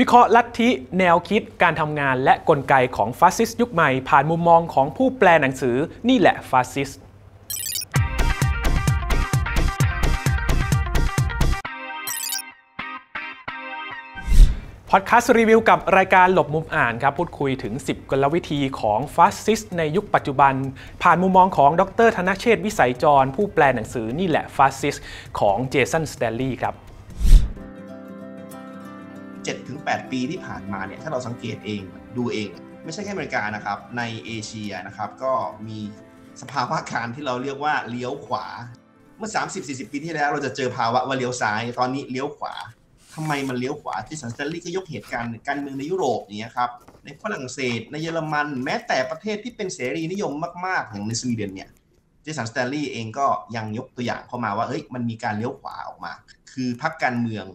วิเคราะห์ลัทธิแนวคิดการทำงานและกลไกของฟาสซิสต์ยุคใหม่ ผ่านมุมมองของผู้แปลหนังสือนี่แหละฟาสซิสต์ Podcast Review กับรายการหลบมุมอ่านครับพูดคุยถึง 10 กลวิธีของฟาสซิสต์ในยุคปัจจุบัน ผ่านมุมมองของดร.ธนเชษฐ วิสัยจร ผู้แปลหนังสือนี่แหละฟาสซิสต์ของเจสันสแตนลีย์ครับ 7-8 ปีที่ผ่านมาเนี่ยถ้าเราสังเกตเองดูเอง ไม่ใช่แค่อเมริกานะครับ ในเอเชียนะครับก็มีสภาวะการที่เราเรียกว่าเลี้ยวขวา เมื่อ 30-40 ปีที่แล้ว เราจะเจอภาวะว่าเลี้ยวซ้าย ตอนนี้เลี้ยวขวาทำไมมันเลี้ยวขวาเจสันสแตนลีย์ก็ยกเหตุการณ์การเมืองในยุโรปอย่างเงี้ยครับในฝรั่งเศสในเยอรมัน แม้แต่ประเทศที่เป็นเสรีนิยมมาก ๆ อย่างในสวีเดนเนี่ยเจสันสแตนลีย์เองก็ยังยกตัวอย่างเข้ามาว่าเฮ้ยมันมีการเลี้ยวขวาออกมา คือพรรคการเมือง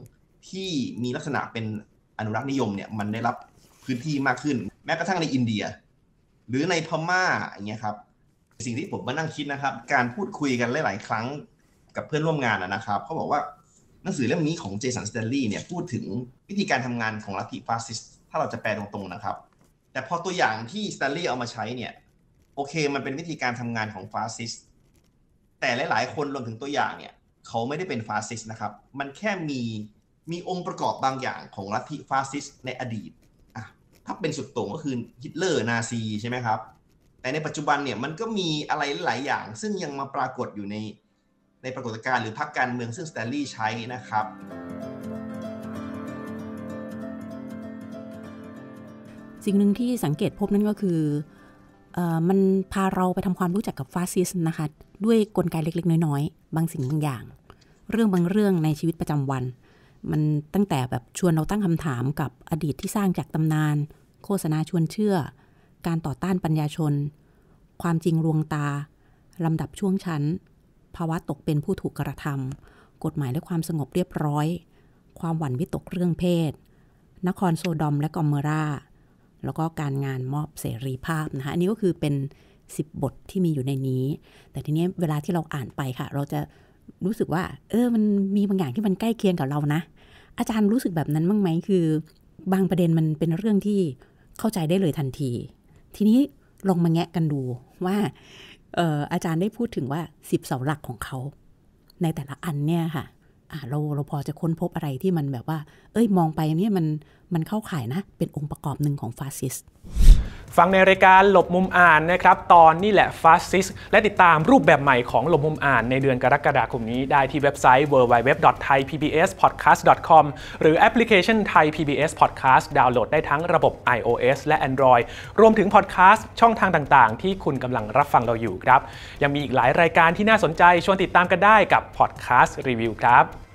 ที่มีลักษณะเป็นอนุรักษ์นิยมเนี่ยมันได้รับพื้นที่มากขึ้น แม้กระทั่งในอินเดีย หรือในพม่าอย่างเงี้ยครับ สิ่งที่ผมมานั่งคิดนะครับ การพูดคุยกันหลาย ๆ ครั้งกับเพื่อนร่วมงานนะครับเขาบอกว่าหนังสือเล่มนี้ของเจสันสแตนลีย์เนี่ยพูดถึงวิธีการทำงานของลัทธิฟาสซิสต์ถ้าเราจะแปลตรง ๆ นะครับ แต่พอตัวอย่างที่สแตนลีย์เอามาใช้เนี่ยโอเคมันเป็นวิธีการทำงานของฟาสซิสต์แต่หลาย ๆ คนรวมถึงตัวอย่างเนี่ยเขาไม่ได้เป็นฟาสซิสต์นะครับ มันแค่มี มีองค์ประกอบบางอย่างของลัทธิฟาสซิสต์ในอดีตอะถ้าเป็นสุดโต่งก็คือฮิตเลอร์นาซีใช่ไหมครับ แต่ในปัจจุบันเนี่ยมันก็มีอะไรหลายอย่าง ซึ่งยังมาปรากฏอยู่ในในปรากฏการณ์หรือพรรคการเมืองซึ่งสแตนลีย์ใช้นะครับสิ่งหนึ่งที่สังเกตพบนั่นก็คืออมันพาเราไปทำความรู้จักกับฟาสซิสนะคะ ด้วยกลไกเล็กๆ น้อยๆ บางสิ่งบางอย่าง เรื่องบางเรื่องในชีวิตประจำวัน มันตั้งแต่แบบชวนเราตั้งคำถามกับอดีตที่สร้างจากตำนาน โฆษณาชวนเชื่อ การต่อต้านปัญญาชน ความจริงรวงตาลำดับช่วงชั้น ภาวะตกเป็นผู้ถูกกระทำกฎหมายและความสงบเรียบร้อย ความหวั่นวิตกเรื่องเพศ นครโซดอมและกอมเมราแล้วก็การงานมอบเสรีภาพนะคะอันนี้ก็คือเป็น 10 บทที่มีอยู่ในนี้ แต่ทีนี้เวลาที่เราอ่านไปค่ะ เราจะรู้สึกว่า เออมันมีบางอย่างที่มันใกล้เคียงกับเรานะ อาจารย์รู้สึกแบบนั้นบ้างไหมคือ บางประเด็นมันเป็นเรื่องที่เข้าใจได้เลยทันที ทีนี้ลองมาแงะกันดูว่าอาจารย์ได้พูดถึงว่าสิบเสาหลักของเขา ในแต่ละอันเนี่ยค่ะเราเราพอจะค้นพบอะไรที่มันแบบว่า เอ้ยมองไปเนี่ยมันมันเข้าข่ายนะ เป็นองค์ประกอบหนึ่งของฟาสซิสต์ ฟังในรายการหลบมุมอ่านนะครับ ตอนนี่แหละฟาสซิสม์และติดตามรูปแบบใหม่ของหลบมุมอ่านในเดือนกรกฎาคมนี้ได้ที่เว็บไซต์ www.thaipbspodcast.com หรือแอปพลิเคชัน Thai PBS Podcast ดาวน์โหลดได้ทั้งระบบ iOS และ Android รวมถึงพอดแคสต์ช่องทางต่างๆ ที่คุณกำลังรับฟังเราอยู่ครับ ยังมีอีกหลายรายการที่น่าสนใจชวนติดตามกันได้กับพอดแคสต์รีวิวครับ